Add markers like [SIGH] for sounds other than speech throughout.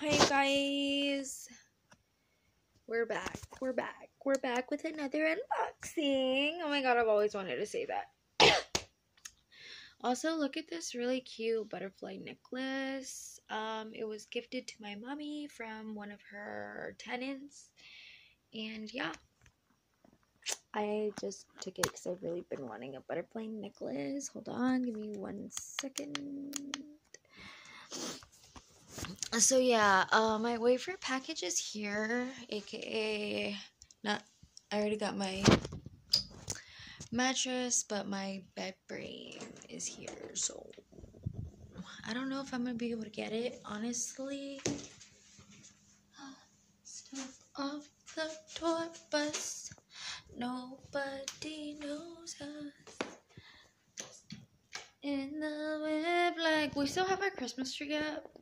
Hi guys. We're back. We're back. We're back with another unboxing. Oh my god, I've always wanted to say that. [COUGHS] also, look at this really cute butterfly necklace. Um, it was gifted to my mommy from one of her tenants. And yeah, I just took it because I've really been wanting a butterfly necklace. Hold on, give me one second. So yeah, uh, my Wayfair package is here, aka not. I already got my mattress, but my bed frame is here. So I don't know if I'm gonna be able to get it. Honestly, [GASPS] stuff off the tour bus. Nobody knows us. In the web, like we still have our Christmas tree up.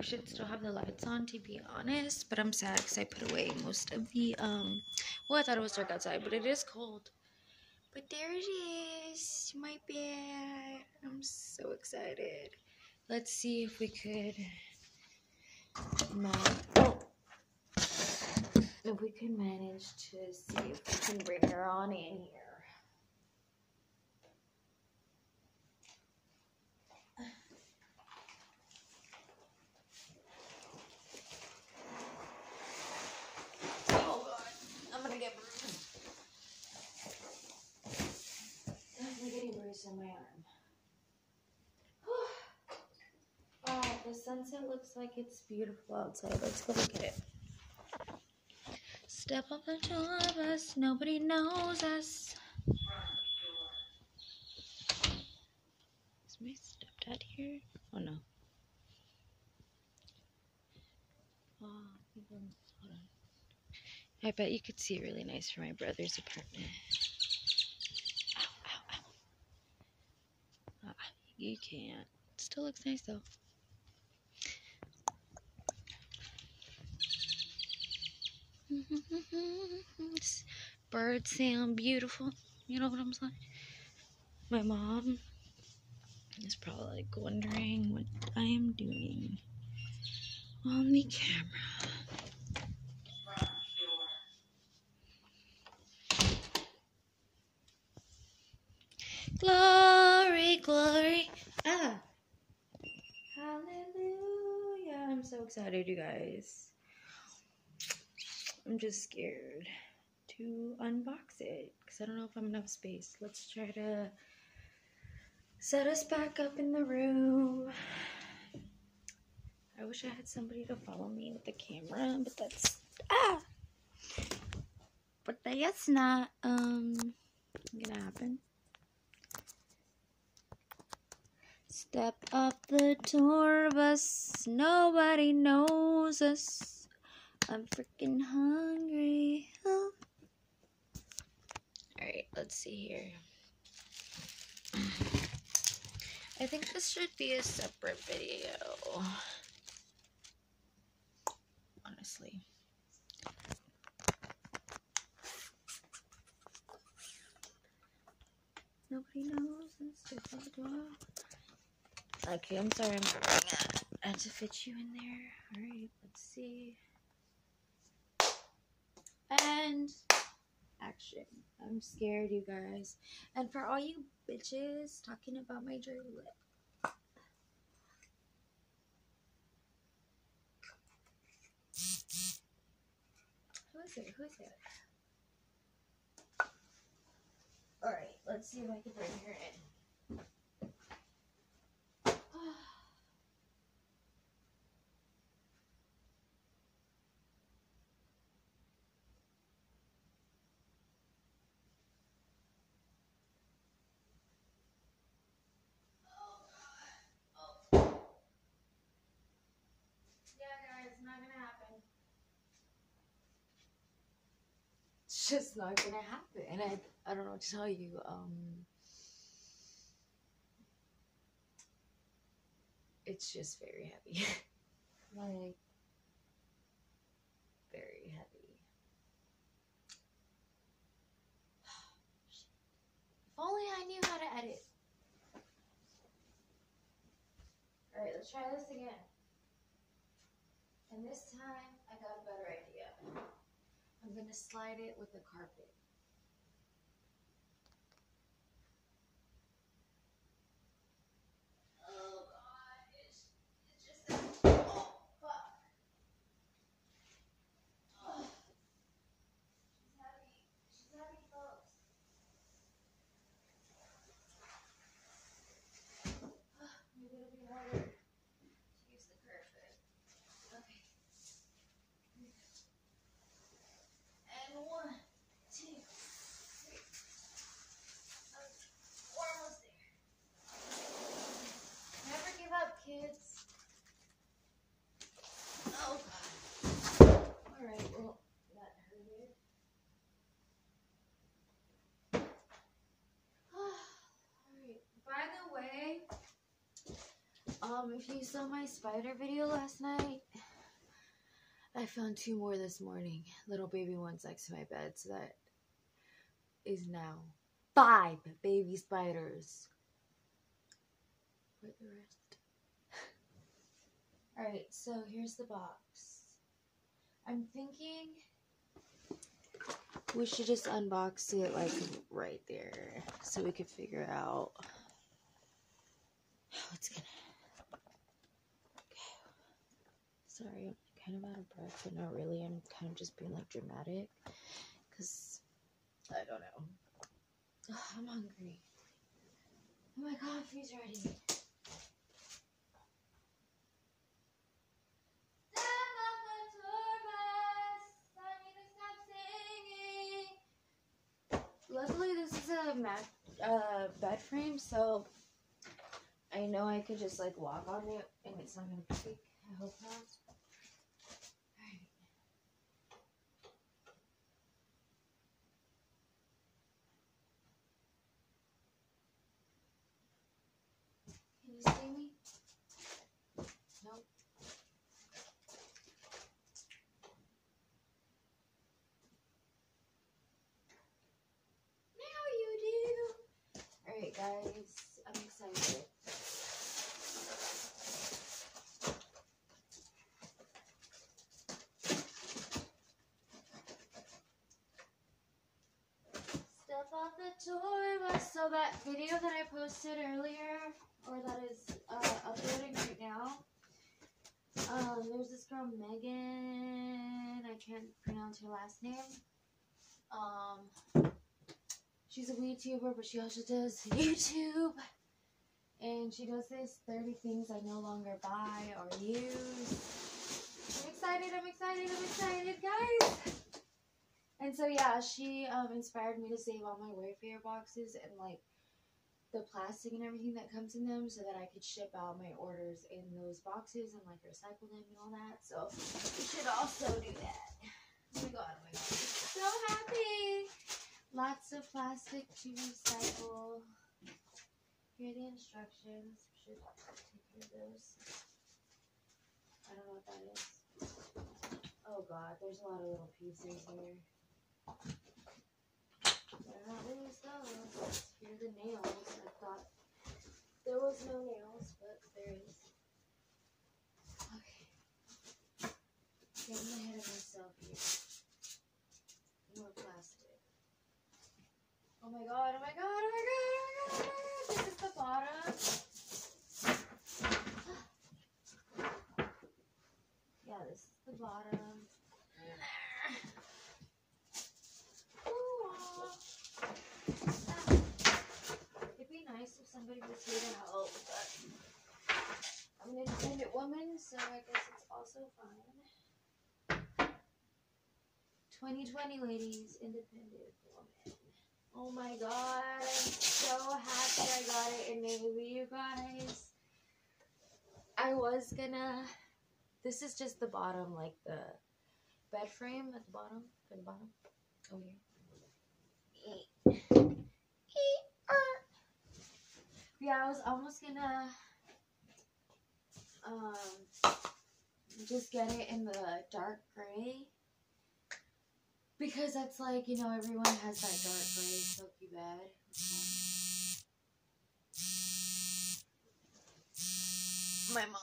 Should still have the lights on, to be honest. But I'm sad because I put away most of the um. Well, I thought it was dark outside, but it is cold. But there it is, my bed. I'm so excited. Let's see if we could. Oh, if we can manage to see if we can bring her on in here. Oh god, I'm gonna get bruised. Bruised on my arm. the sunset looks like it's beautiful outside. Let's go look at it. Step up the two of us, nobody knows us. Is my stepdad here? Oh no. Oh. I bet you could see it really nice from my brother's apartment. You can't. Still looks nice though. [LAUGHS] Birds sound beautiful. You know what I'm saying? My mom is probably like wondering what I am doing on the camera. Glory, glory. Ah. Hallelujah. I'm so excited, you guys. I'm just scared to unbox it because I don't know if I'm enough space. Let's try to set us back up in the room. I wish I had somebody to follow me with the camera, but that's ah. But that's not um gonna happen. Step up the tour bus, nobody knows us. I'm freaking hungry. Oh. Alright, let's see here. I think this should be a separate video. Honestly. Nobody knows us. Okay, I'm sorry. I'm I had to fit you in there. Alright, let's see. And action. I'm scared, you guys. And for all you bitches talking about my dry lip. Who is it? Who is it? Alright, let's see if I can bring her in. It's just not gonna happen. And I, I don't know what to tell you. Um, it's just very heavy. [LAUGHS] like, very heavy. [SIGHS] If only I knew how to edit. Alright, let's try this again. And this time I got a better I'm gonna slide it with the carpet. Oh god, it's, it's just that. Oh, fuck. Oh. She's heavy. She's heavy, folks. Maybe it'll be harder to use the carpet. Okay. And one, two, three. Okay, we're almost there. Never give up, kids. Oh god. Alright, well, that hurted. Alright, by the way, um, if you saw my spider video last night, I found two more this morning. Little baby ones next to my bed, so that is now five baby spiders. Where'd the rest? [LAUGHS] Alright, so here's the box. I'm thinking we should just unbox it like right there so we could figure out how it's gonna Sorry, I'm kind of out of breath, but not really. I'm kind of just being like dramatic because I don't know. I'm hungry. Oh my coffee's ready. Luckily, this is a mat, uh, bed frame, so I know I could just like walk on it and it's not gonna creak. I hope not. Alright. Can you see me? Nope. Now you Alright, guys, I'm excited. Step off the tour bus. So that video that I posted earlier, or that is uh, uploading right now, um, there's this girl Megan. I can't pronounce her last name. Um, she's a YouTuber, but she also does [LAUGHS] YouTube. And she does this 30 things I no longer buy or use. I'm excited, I'm excited, I'm excited, guys! And so yeah, she um, inspired me to save all my Wayfair boxes and like the plastic and everything that comes in them, so that I could ship out my orders in those boxes and like recycle them and all that. So you should also do that. Oh my god! Oh my god! I'm so happy. Lots of plastic to recycle. Here are the instructions. Should take care of those. I don't know what that is. Oh god, there's a lot of little pieces here. They're not really those. Here are the nails. I thought there was no nails, but there is. Okay. Getting ahead of myself here. More plastic. Oh my god, oh my god, oh my god, oh my god. This is the bottom. [GASPS] Yeah, this is the bottom. It'd be nice if somebody was here to help, but I'm an independent woman, so I guess it's also fine. 2020, ladies, independent. Oh my god, I'm so happy I got it in navy, you guys. I was gonna. This is just the bottom, like the bed frame at the bottom. For the bottom. Over here. Yeah, I was almost gonna um just get it in the dark gray. Because that's like, you know, everyone has that dark gray silky bed. My mom.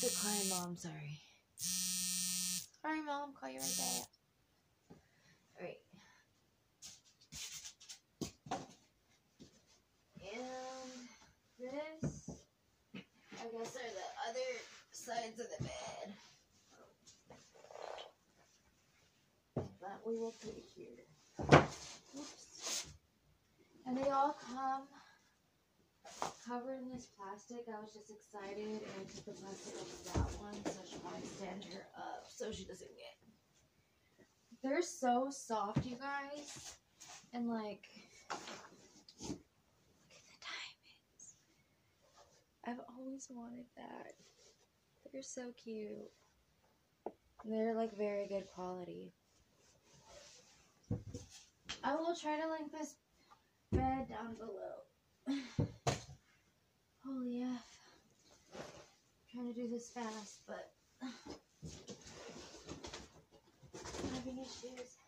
Decline mom, sorry. Sorry, mom. Call you right back. Alright. And this, I guess, are the other sides of the bed. That we will put here. Oops. And they all come covered in this plastic. I was just excited and I took the plastic off of that one so should probably stand her up so she doesn't get. They're so soft, you guys. And like, look at the diamonds. I've always wanted that. They're so cute. They're like very good quality. I will try to link this bed down below. [SIGHS] Holy F. trying to do this fast, but [SIGHS] having issues.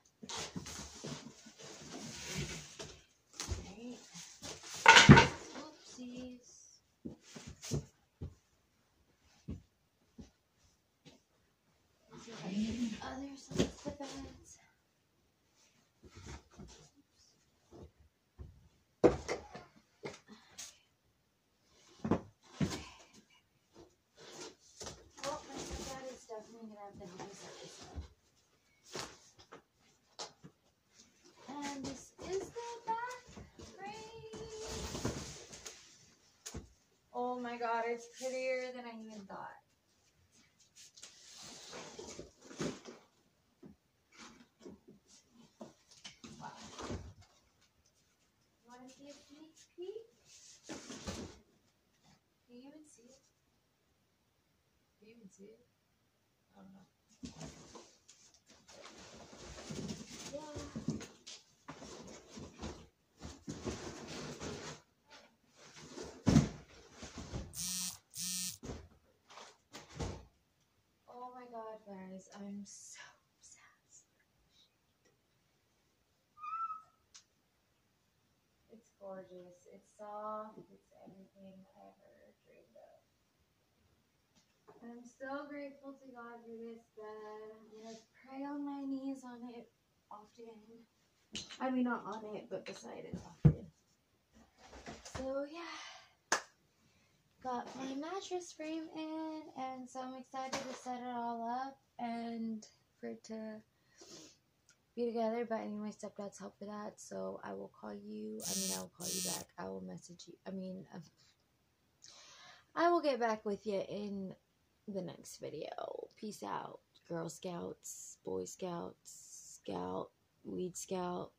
Right. Oopsies. Other sides of the beds. Well, my stepdad is me set this up. And this is the back frame. Oh my god, it's prettier than I even thought. Can you even see it? Can you even see it? Oh guys, I'm so obsessed. It's gorgeous. It's soft. It's everything I ever dreamed of. I'm so grateful to God for this bed. I'm gonna pray on my knees on it often. I mean, not on it, but beside it often. So, yeah. Got my mattress frame in, and so I'm excited to set it all up and for it to be together. But I need my stepdad's help for that, so I will call you. I mean, I will call you back. I will message you. I mean, um, I will get back with you in the next video. Peace out, Girl Scouts, Boy Scouts, Scout, Weed Scout,